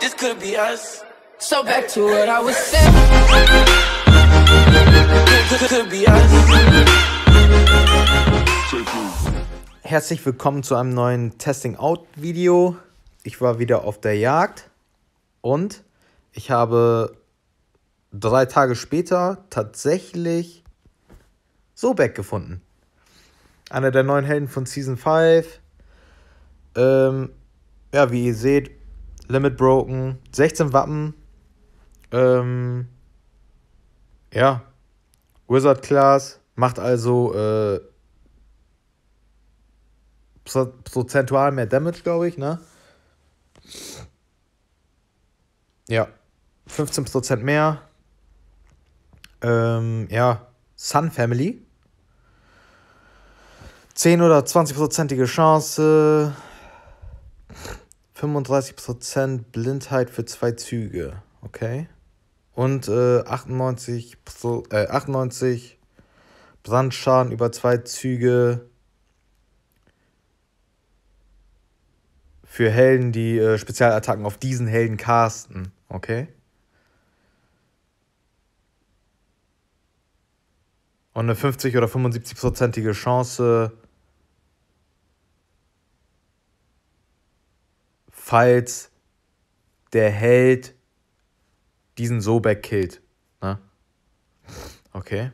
this could be us. So back to what I was saying. Could, could be us. Herzlich willkommen zu einem neuen Testing Out Video. Ich war wieder auf der Jagd und ich habe drei Tage später tatsächlich Sobek gefunden. Einer der neuen Helden von Season 5. Ähm, ja, wie ihr seht, Limit Broken, 16 Wappen. Ähm, ja, Wizard Class macht also äh, prozentual mehr Damage, glaube ich, ne? Ja, 15% mehr. Ähm, ja, Sun Family. 10 oder 20%ige Chance. 35% Blindheit für zwei Züge. Okay. Und äh, 98, äh, 98 Brandschaden über zwei Züge. Für Helden, die äh, Spezialattacken auf diesen Helden casten. Okay. Und eine 50 oder 75-prozentige Chance, falls der Held diesen Sobek killt. Ne? Okay.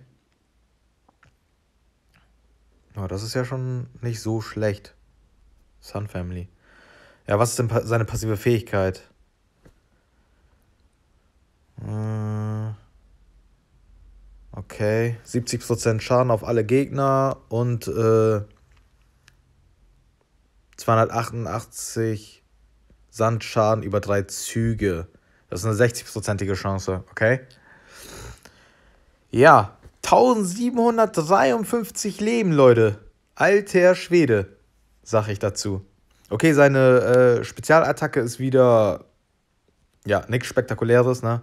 Oh, das ist ja schon nicht so schlecht. Sun Family. Ja, was ist denn seine passive Fähigkeit? Äh, okay. 70% Schaden auf alle Gegner und äh, 288 Sandschaden über drei Züge. Das ist eine 60-prozentige Chance, okay? Ja, 1753 Leben, Leute. Alter Schwede, sag ich dazu. Okay, seine äh, Spezialattacke ist wieder, ja, nichts Spektakuläres, ne?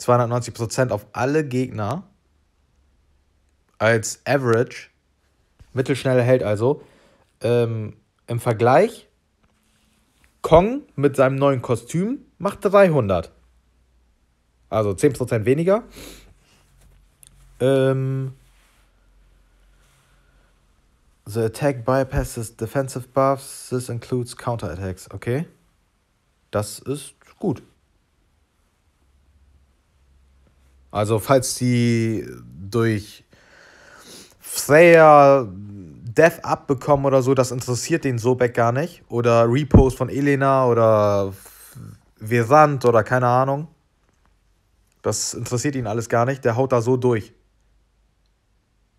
290% auf alle Gegner. Als Average. Mittelschneller Held also. Ähm, Im Vergleich, Kong mit seinem neuen Kostüm macht 300. Also 10% weniger. Ähm, The attack bypasses defensive buffs. This includes counterattacks. Okay. Das ist gut. Also, falls sie durch Freya Death abbekommen oder so, das interessiert den Sobek gar nicht. Oder Repost von Elena oder Verant oder keine Ahnung. Das interessiert ihn alles gar nicht. Der haut da so durch.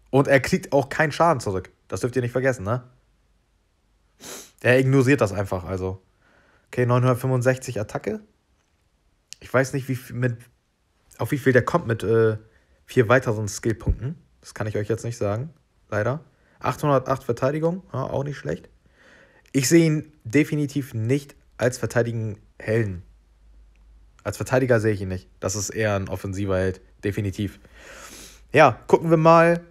Und er kriegt auch keinen Schaden zurück. Das dürft ihr nicht vergessen, ne? Er ignoriert das einfach, also. Okay, 965 Attacke. Ich weiß nicht, wie mit, auf wie viel der kommt mit äh, vier weiteren Skillpunkten. Das kann ich euch jetzt nicht sagen, leider. 808 Verteidigung, ja, auch nicht schlecht. Ich sehe ihn definitiv nicht als verteidigen Helden. Als Verteidiger sehe ich ihn nicht. Das ist eher ein offensiver Held, definitiv. Ja, gucken wir mal,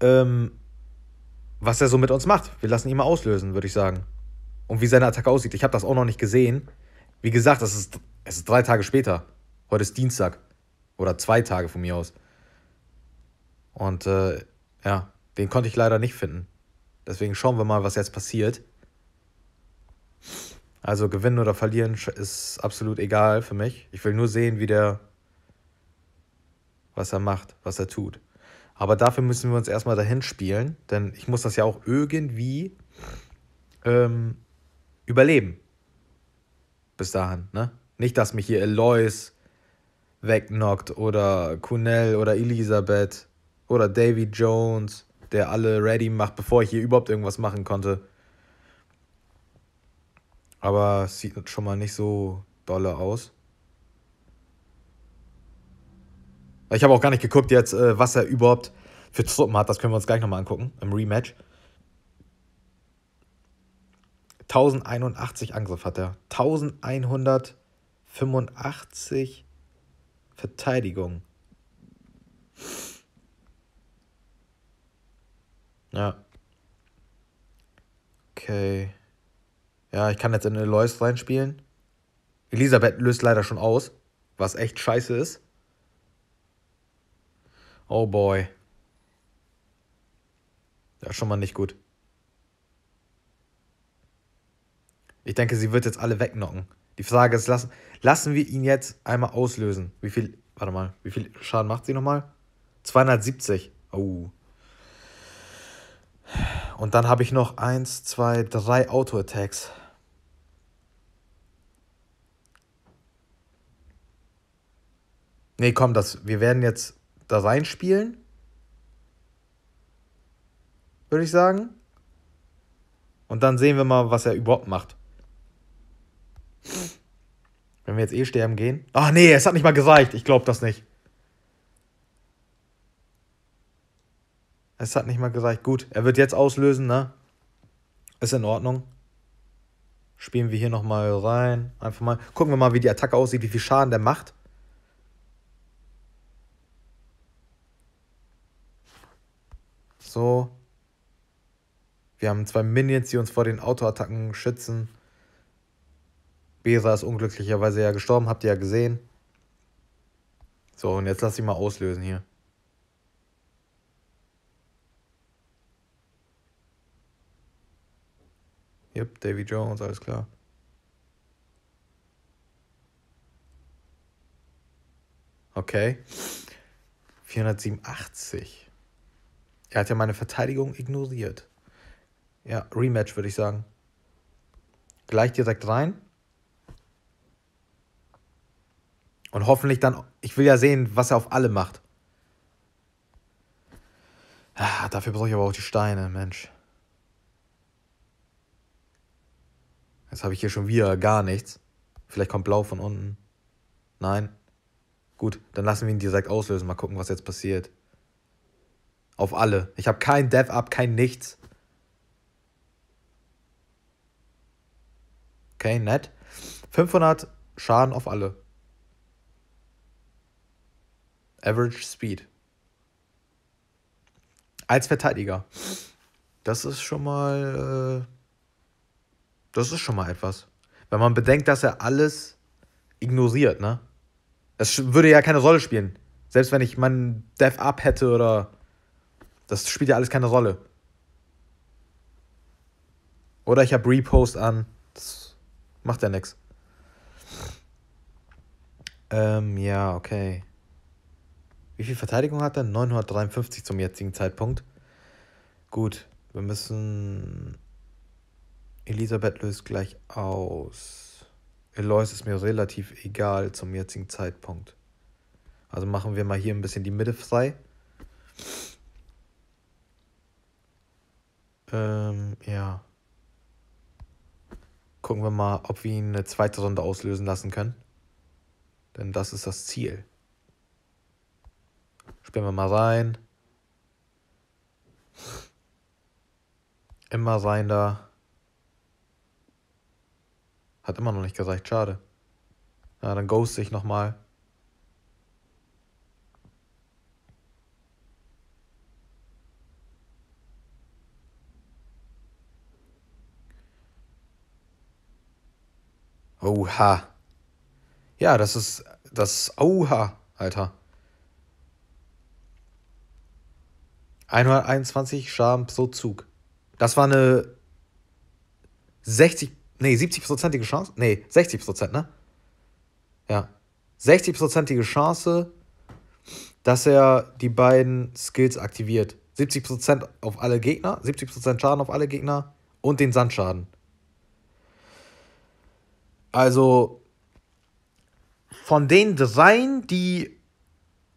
ähm, was er so mit uns macht. Wir lassen ihn mal auslösen, würde ich sagen. Und wie seine Attacke aussieht. Ich habe das auch noch nicht gesehen. Wie gesagt, es ist, es ist drei Tage später. Heute ist Dienstag. Oder zwei Tage von mir aus. Und äh, ja, den konnte ich leider nicht finden. Deswegen schauen wir mal, was jetzt passiert. Also gewinnen oder verlieren ist absolut egal für mich. Ich will nur sehen, wie der, was er macht, was er tut. Aber dafür müssen wir uns erstmal dahin spielen, denn ich muss das ja auch irgendwie ähm, überleben. Bis dahin, ne? Nicht, dass mich hier Elois wegknockt oder Kunel oder Elisabeth oder Davy Jones, der alle ready macht, bevor ich hier überhaupt irgendwas machen konnte. Aber es sieht schon mal nicht so dolle aus. Ich habe auch gar nicht geguckt jetzt, äh, was er überhaupt für Truppen hat. Das können wir uns gleich nochmal angucken im Rematch. 1081 Angriff hat er. 1185 Verteidigung. Ja. Okay. Ja, ich kann jetzt in Eloise reinspielen. Elisabeth löst leider schon aus, was echt scheiße ist. Oh boy. Ja, schon mal nicht gut. Ich denke, sie wird jetzt alle wegnocken. Die Frage ist, lassen, lassen wir ihn jetzt einmal auslösen. Wie viel, warte mal, wie viel Schaden macht sie nochmal? 270. Oh. Und dann habe ich noch 1, 2, 3 Auto-Attacks. Nee, komm, das, wir werden jetzt da reinspielen. Würde ich sagen. Und dann sehen wir mal, was er überhaupt macht. Wenn wir jetzt eh sterben gehen. Ach nee, es hat nicht mal gereicht. Ich glaube das nicht. Es hat nicht mal gereicht. Gut, er wird jetzt auslösen, ne? Ist in Ordnung. Spielen wir hier nochmal rein. Einfach mal. Gucken wir mal, wie die Attacke aussieht, wie viel Schaden der macht. So. Wir haben zwei Minions, die uns vor den Autoattacken schützen. Besa ist unglücklicherweise ja gestorben, habt ihr ja gesehen. So, und jetzt lass ich mal auslösen hier. Yep, Davy Jones, alles klar. Okay. 487. Er hat ja meine Verteidigung ignoriert. Ja, Rematch würde ich sagen. Gleich direkt rein. Und hoffentlich dann, ich will ja sehen, was er auf alle macht. Ah, dafür brauche ich aber auch die Steine, Mensch. Jetzt habe ich hier schon wieder gar nichts. Vielleicht kommt blau von unten. Nein. Gut, dann lassen wir ihn direkt auslösen. Mal gucken, was jetzt passiert. Auf alle. Ich habe kein Dev-Up, kein nichts. Okay, nett. 500 Schaden auf alle. Average Speed. Als Verteidiger. Das ist schon mal. Das ist schon mal etwas. Wenn man bedenkt, dass er alles ignoriert, ne? Es würde ja keine Rolle spielen. Selbst wenn ich meinen Death Up hätte oder. Das spielt ja alles keine Rolle. Oder ich habe Repost an. Das macht ja nichts. Ähm, ja, okay. Wie viel Verteidigung hat er? 953 zum jetzigen Zeitpunkt. Gut, wir müssen. Elisabeth löst gleich aus. Eloise ist mir relativ egal zum jetzigen Zeitpunkt. Also machen wir mal hier ein bisschen die Mitte frei. Ähm, ja. Gucken wir mal, ob wir ihn eine zweite Runde auslösen lassen können. Denn das ist das Ziel. Spielen wir mal rein. Immer rein da. Hat immer noch nicht gereicht, schade. Ja, dann ghost ich nochmal. Oha. Ja, das ist. Das. Oha, Alter. 121 Schaden pro Zug. Das war eine 60, nee, 70-prozentige Chance. Nee, 60 Prozent, ne? Ja. 60-prozentige Chance, dass er die beiden Skills aktiviert. 70% auf alle Gegner, 70% Schaden auf alle Gegner und den Sandschaden. Also von den dreien, die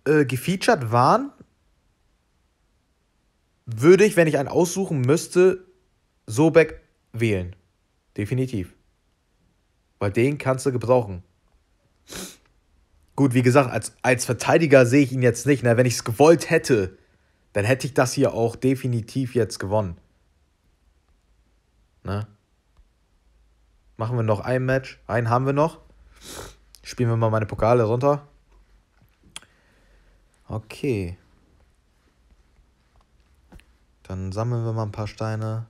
äh, gefeatured waren, würde ich, wenn ich einen aussuchen müsste, Sobek wählen. Definitiv. Weil den kannst du gebrauchen. Gut, wie gesagt, als, als Verteidiger sehe ich ihn jetzt nicht. Ne? Wenn ich es gewollt hätte, dann hätte ich das hier auch definitiv jetzt gewonnen. Ne? Machen wir noch ein Match. Einen haben wir noch. Spielen wir mal meine Pokale runter. Okay. Dann sammeln wir mal ein paar Steine.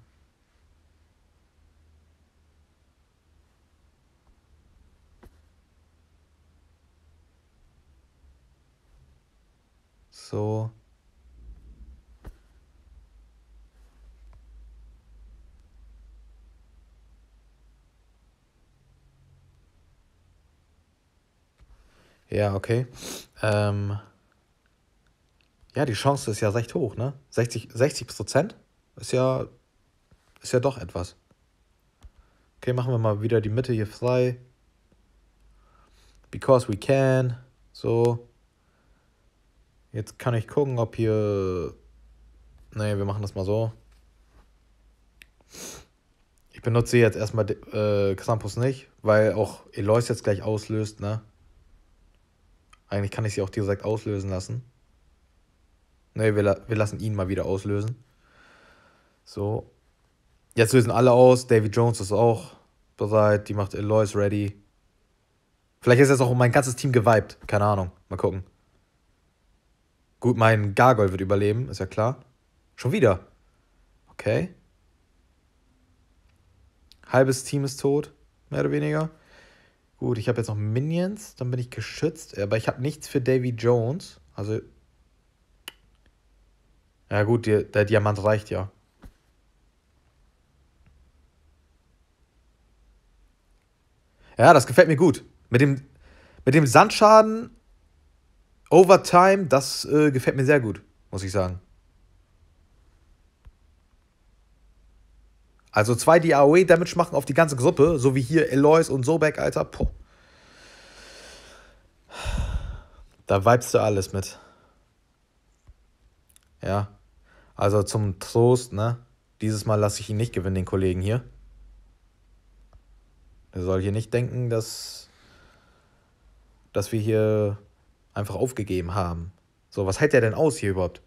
So. Ja, okay. Ähm, ja, die Chance ist ja recht hoch, ne? 60, 60 Prozent ist ja, ist ja doch etwas. Okay, machen wir mal wieder die Mitte hier frei. Because we can. So. Jetzt kann ich gucken, ob hier. Nee, wir machen das mal so. Ich benutze jetzt erstmal äh, Krampus nicht, weil auch Elois jetzt gleich auslöst, ne? Eigentlich kann ich sie auch direkt auslösen lassen. Ne, wir, wir lassen ihn mal wieder auslösen. So. Jetzt lösen alle aus. Davy Jones ist auch bereit. Die macht Elois ready. Vielleicht ist jetzt auch mein ganzes Team geweibt. Keine Ahnung. Mal gucken. Gut, mein Gargoyle wird überleben, ist ja klar. Schon wieder. Okay. Halbes Team ist tot, mehr oder weniger. Gut, ich habe jetzt noch Minions, dann bin ich geschützt. Aber ich habe nichts für Davy Jones. Also. Ja, gut, der, Diamant reicht ja. Ja, das gefällt mir gut. Mit dem, mit dem Sandschaden Overtime, das äh, gefällt mir sehr gut, muss ich sagen. Also zwei, die AOE-Damage machen auf die ganze Gruppe, so wie hier Elois und Sobek, Alter. Poh. Da vibest du alles mit. Ja. Also zum Trost, ne? Dieses Mal lasse ich ihn nicht gewinnen, den Kollegen hier. Er soll hier nicht denken, dass, dass wir hier einfach aufgegeben haben. So, was hält der denn aus hier überhaupt?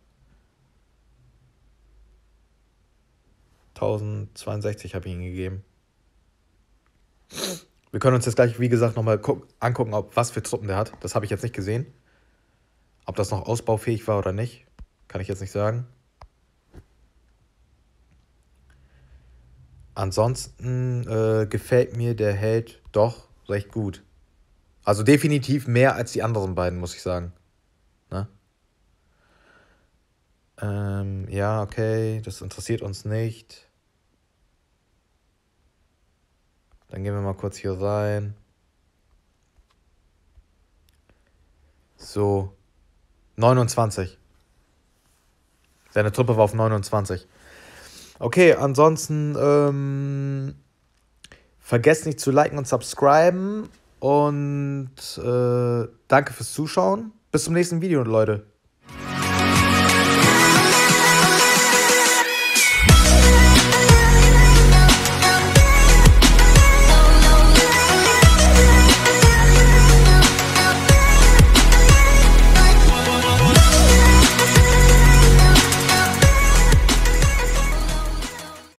1062 habe ich ihm gegeben. Wir können uns jetzt gleich, wie gesagt, nochmal angucken, ob, was für Truppen der hat. Das habe ich jetzt nicht gesehen. Ob das noch ausbaufähig war oder nicht, kann ich jetzt nicht sagen. Ansonsten äh, gefällt mir der Held doch recht gut. Also definitiv mehr als die anderen beiden, muss ich sagen. Ne? Ähm, ja, okay, das interessiert uns nicht. Dann gehen wir mal kurz hier rein. So. 29. Seine Truppe war auf 29. Okay, ansonsten ähm, vergesst nicht zu liken und subscriben. Und äh, danke fürs Zuschauen. Bis zum nächsten Video, Leute.